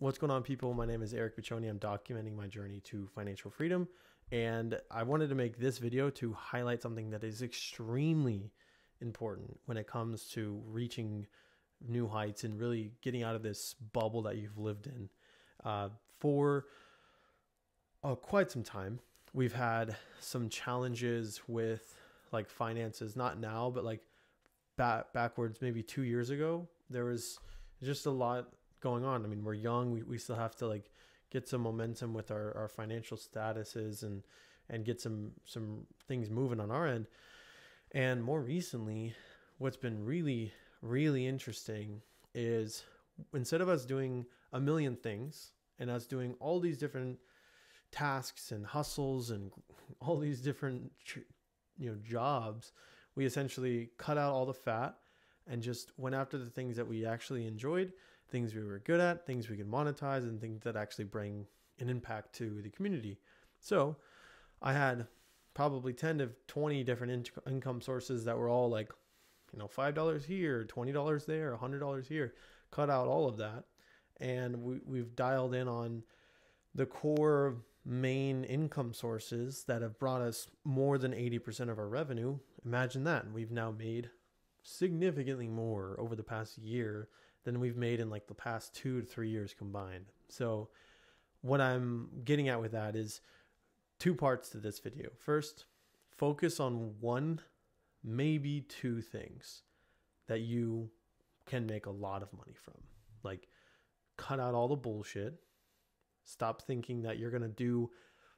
What's going on, people? My name is Eric Piccione. I'm documenting my journey to financial freedom. And I wanted to make this video to highlight something that is extremely important when it comes to reaching new heights and really getting out of this bubble that you've lived in. Uh, for uh, quite some time, we've had some challenges with like finances, not now, but like back backwards, maybe two years ago. There was just a lot going on. I mean, we're young. We, we still have to like get some momentum with our, our financial statuses and and get some some things moving on our end. And more recently, what's been really really interesting is instead of us doing a million things and us doing all these different tasks and hustles and all these different you know jobs, we essentially cut out all the fat and just went after the things that we actually enjoyed things we were good at, things we could monetize, and things that actually bring an impact to the community. So I had probably 10 to 20 different in- income sources that were all like, you know, $5 here, $20 there, $100 here. Cut out all of that. And we, we've dialed in on the core main income sources that have brought us more than 80% of our revenue. Imagine that. We've now made significantly more over the past year than we've made in like the past two to three years combined. So, what I'm getting at with that is two parts to this video. First, focus on one, maybe two things that you can make a lot of money from. Like, cut out all the bullshit. Stop thinking that you're going to do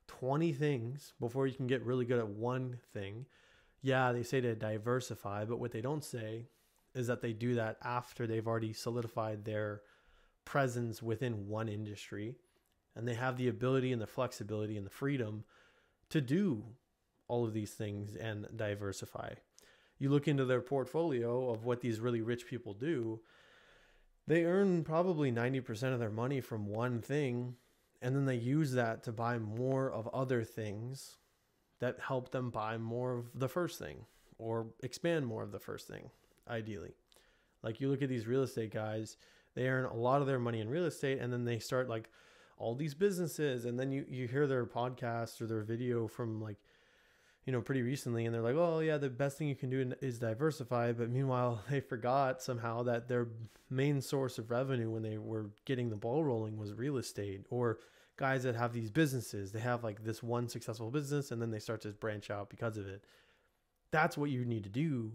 20 things before you can get really good at one thing. Yeah, they say to diversify, but what they don't say is that they do that after they've already solidified their presence within one industry and they have the ability and the flexibility and the freedom to do all of these things and diversify. You look into their portfolio of what these really rich people do, they earn probably 90% of their money from one thing and then they use that to buy more of other things that help them buy more of the first thing or expand more of the first thing ideally. Like you look at these real estate guys, they earn a lot of their money in real estate and then they start like all these businesses and then you you hear their podcast or their video from like you know pretty recently and they're like oh yeah the best thing you can do is diversify but meanwhile they forgot somehow that their main source of revenue when they were getting the ball rolling was real estate or guys that have these businesses they have like this one successful business and then they start to branch out because of it that's what you need to do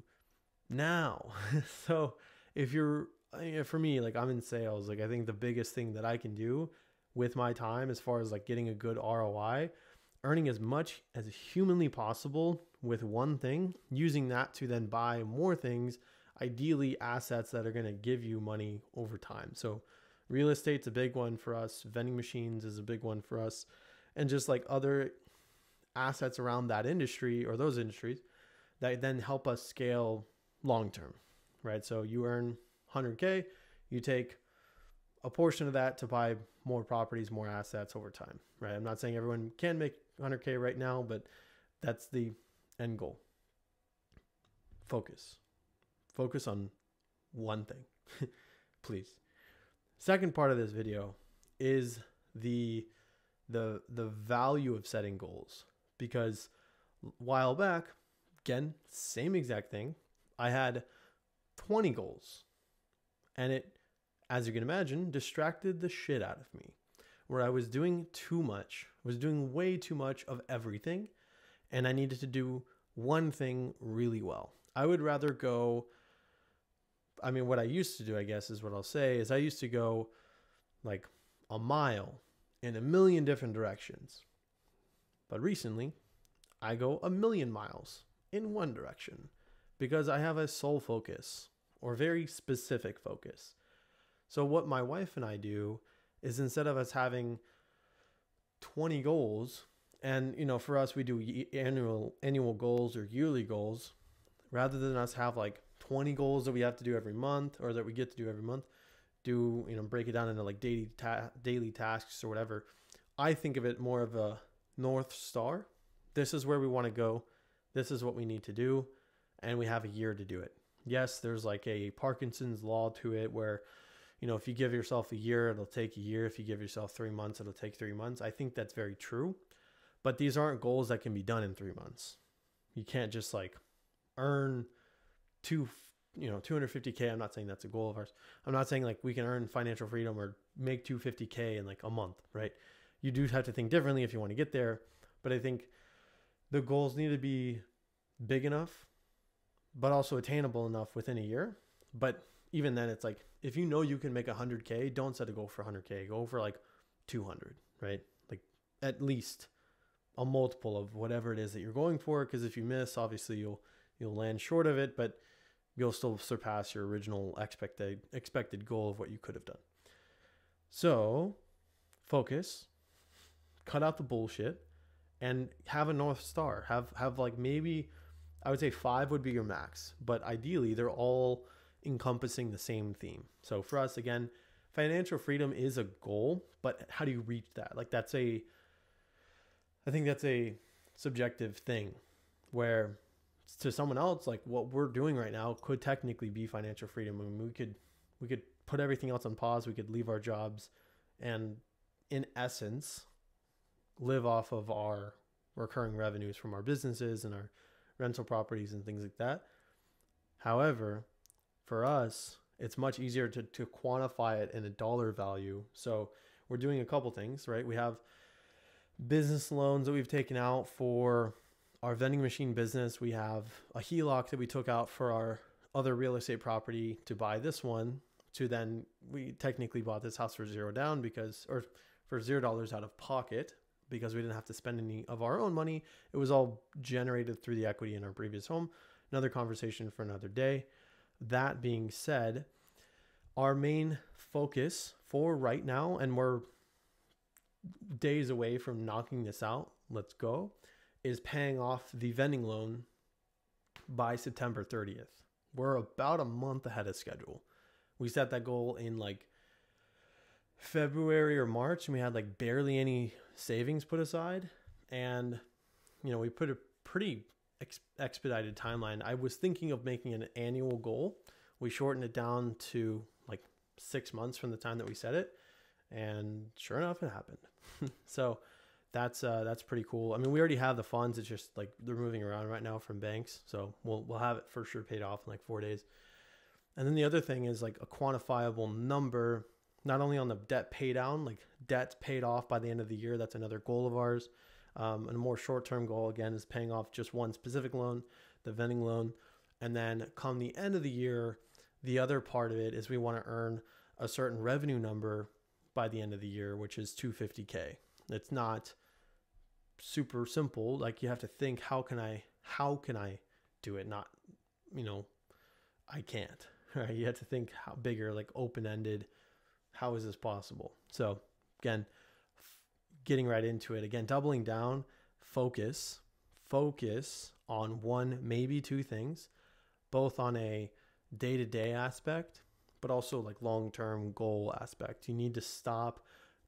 now. so if you're uh, for me, like I'm in sales, like I think the biggest thing that I can do with my time as far as like getting a good ROI, earning as much as humanly possible with one thing, using that to then buy more things, ideally assets that are going to give you money over time. So real estate's a big one for us, vending machines is a big one for us, and just like other assets around that industry or those industries that then help us scale long term, right? So you earn 100K, you take a portion of that to buy more properties, more assets over time, right? I'm not saying everyone can make 100K right now, but that's the end goal. Focus. Focus on one thing, please. Second part of this video is the the the value of setting goals because while back again same exact thing I had 20 goals. And it, as you can imagine, distracted the shit out of me. Where I was doing too much, was doing way too much of everything, and I needed to do one thing really well. I would rather go I mean what I used to do, I guess is what I'll say, is I used to go like a mile in a million different directions. But recently, I go a million miles in one direction because I have a sole focus or very specific focus. So, what my wife and I do is instead of us having 20 goals, and you know, for us, we do annual annual goals or yearly goals, rather than us have like 20 goals that we have to do every month or that we get to do every month, do you know break it down into like daily ta- daily tasks or whatever. I think of it more of a north star. This is where we want to go. This is what we need to do and we have a year to do it. Yes, there's like a Parkinson's law to it where you know, if you give yourself a year, it'll take a year. If you give yourself three months, it'll take three months. I think that's very true. But these aren't goals that can be done in three months. You can't just like earn two, you know, 250K. I'm not saying that's a goal of ours. I'm not saying like we can earn financial freedom or make 250K in like a month, right? You do have to think differently if you want to get there. But I think the goals need to be big enough, but also attainable enough within a year. But even then, it's like if you know you can make 100K, don't set a goal for 100K. Go for like 200, right? Like at least a multiple of whatever it is that you're going for. Because if you miss, obviously you'll you'll land short of it, but you'll still surpass your original expected expected goal of what you could have done. So focus, cut out the bullshit, and have a north star. Have have like maybe I would say five would be your max, but ideally they're all encompassing the same theme. So for us again, financial freedom is a goal, but how do you reach that? Like that's a I think that's a subjective thing where to someone else like what we're doing right now could technically be financial freedom. I mean, we could we could put everything else on pause, we could leave our jobs and in essence live off of our recurring revenues from our businesses and our rental properties and things like that. However, for us, it's much easier to, to quantify it in a dollar value. So we're doing a couple things, right? We have business loans that we've taken out for our vending machine business. We have a HELOC that we took out for our other real estate property to buy this one. To then, we technically bought this house for zero down because, or for zero dollars out of pocket because we didn't have to spend any of our own money. It was all generated through the equity in our previous home. Another conversation for another day. That being said, our main focus for right now, and we're days away from knocking this out, let's go, is paying off the vending loan by September 30th. We're about a month ahead of schedule. We set that goal in like February or March, and we had like barely any savings put aside. And, you know, we put a pretty ex- expedited timeline. I was thinking of making an annual goal. We shortened it down to like six months from the time that we set it. And sure enough, it happened. so that's uh, that's pretty cool. I mean, we already have the funds. It's just like they're moving around right now from banks, so we'll we'll have it for sure paid off in like four days. And then the other thing is like a quantifiable number not only on the debt pay down, like debts paid off by the end of the year. That's another goal of ours. Um, and a more short term goal, again, is paying off just one specific loan, the vending loan. And then come the end of the year, the other part of it is we want to earn a certain revenue number by the end of the year, which is 250K. It's not super simple. Like you have to think, how can I, how can I do it? Not, you know, I can't, right? You have to think how bigger, like open ended how is this possible? So, again, getting right into it. Again, doubling down, focus, focus on one, maybe two things, both on a day to day aspect, but also like long term goal aspect. You need to stop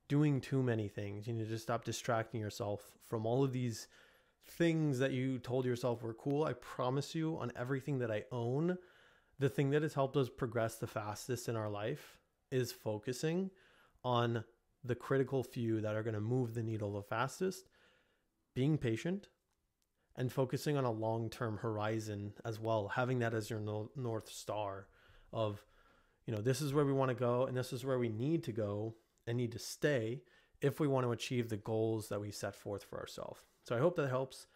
doing too many things. You need to stop distracting yourself from all of these things that you told yourself were cool. I promise you, on everything that I own, the thing that has helped us progress the fastest in our life is focusing on the critical few that are going to move the needle the fastest, being patient, and focusing on a long term horizon as well, having that as your no- North Star of, you know, this is where we want to go and this is where we need to go and need to stay if we want to achieve the goals that we set forth for ourselves. So I hope that helps.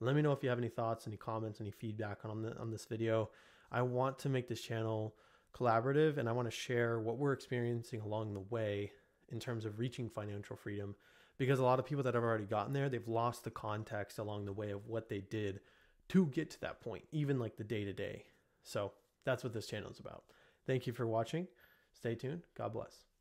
Let me know if you have any thoughts, any comments, any feedback on the, on this video. I want to make this channel collaborative and I want to share what we're experiencing along the way in terms of reaching financial freedom because a lot of people that have already gotten there, they've lost the context along the way of what they did to get to that point, even like the day to day. So that's what this channel is about. Thank you for watching. Stay tuned. God bless.